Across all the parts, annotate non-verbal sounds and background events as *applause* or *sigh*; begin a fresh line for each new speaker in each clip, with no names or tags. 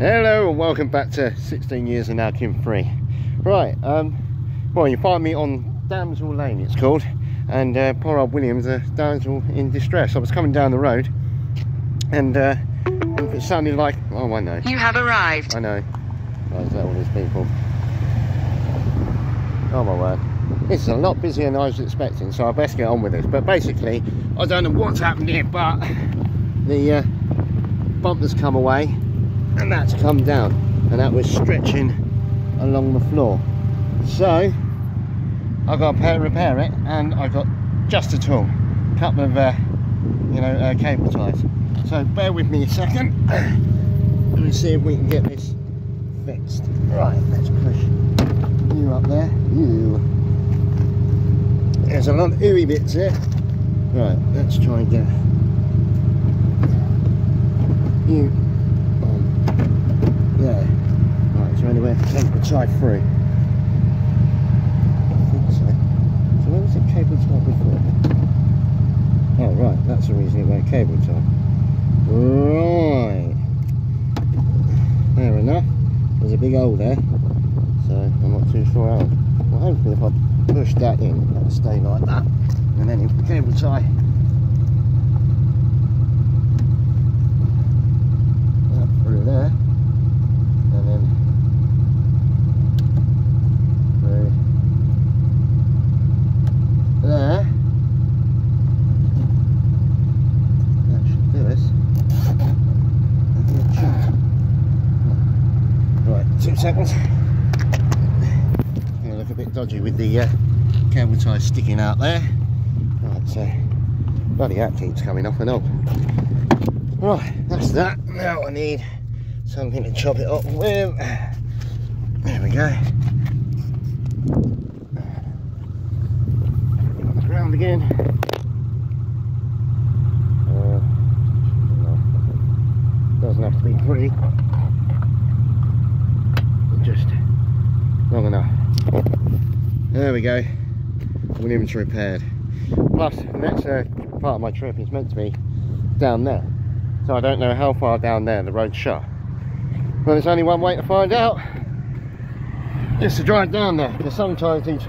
Hello and welcome back to 16 years and now kid free. Right, um, well you find me on Damsel Lane it's called and uh, poor old William's a damsel in distress. I was coming down the road and uh, it sounded like, oh I know.
You have arrived.
I know. Oh, is that all these people? Oh my word. This is a lot busier than I was expecting, so I best get on with this. But basically, I don't know what's happened here, but the uh, bumper's come away and that's come down and that was stretching along the floor. So, I've got to repair it and I got just a tool, a couple of, uh, you know, uh, cable ties. So bear with me a second. *clears throat* Me see if we can get this fixed. Right, let's push you up there. You. There's a lot of ooey bits here. Right, let's try and get you on there. Right, is there anywhere tie through? I think so. So where was cable tie before? Oh right, that's the reason it went cable tie. Right. Fair enough. There's a big hole there, so I'm not too sure how. Well, hopefully if I push that in, it'll stay like that. And then if cable tie up through there, and then through there. That should do us. Right, two seconds. Gonna look a bit dodgy with the uh, cable tie sticking out there. Right, so bloody that keeps coming off and on. Right, that's that. Now I need something to chop it up with. There we go. Ground again. Uh, doesn't have to be pretty. Just long enough. There we go. Williams repaired. Plus, the next uh, part of my trip is meant to be down there. So I don't know how far down there the road's shut. Well, there's only one way to find out. Just to drive down there. Because sometimes these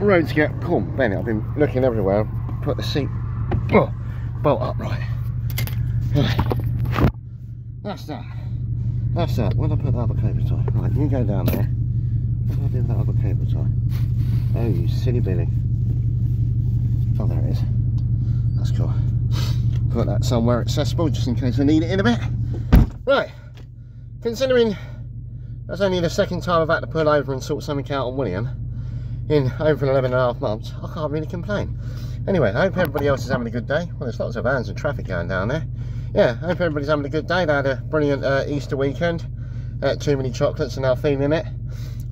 roads get... Cool, Bennett, I've been looking everywhere. Put the seat... Oh, bolt upright. That's that. That's that. Where'd I put the other cable tie? Right, you go down there. Did I that other cable tie? Oh, you silly Billy. Oh, there it is. That's cool. Put that somewhere accessible just in case I need it in a bit. Right. Considering that's only the second time I've had to pull over and sort something out on William in over 11 and a half months, I can't really complain. Anyway, I hope everybody else is having a good day. Well, there's lots of vans and traffic going down there. Yeah, I hope everybody's having a good day. They had a brilliant uh, Easter weekend. Too many chocolates and now feeling it.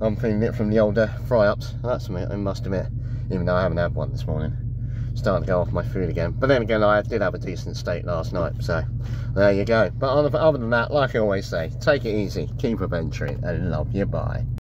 I'm feeling it from the older uh, fry-ups. That's me, I must admit. Even though I haven't had one this morning. Starting to go off my food again. But then again, I did have a decent steak last night. So, there you go. But other than that, like I always say, take it easy, keep adventuring, and love you, bye.